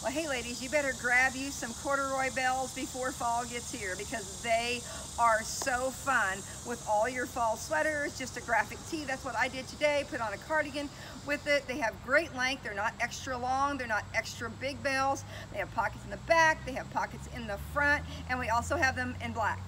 Well, hey ladies, you better grab you some corduroy bells before fall gets here because they are so fun with all your fall sweaters, just a graphic tee. That's what I did today, put on a cardigan with it. They have great length. They're not extra long. They're not extra big bells. They have pockets in the back. They have pockets in the front. And we also have them in black.